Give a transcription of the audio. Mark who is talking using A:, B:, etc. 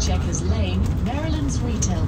A: Checkers Lane, Maryland's retail.